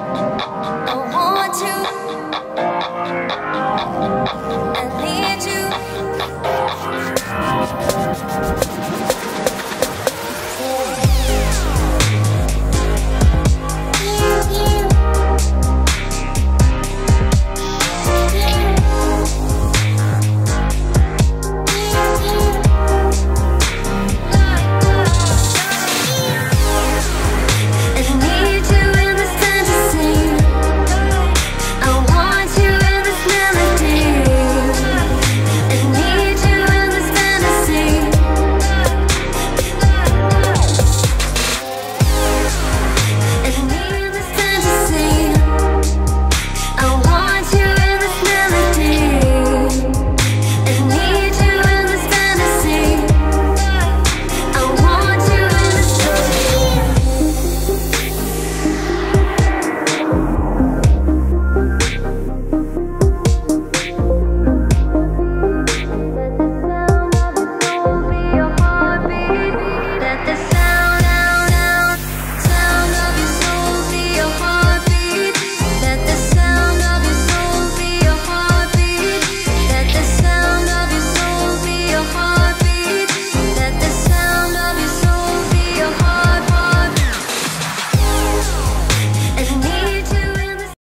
I want to.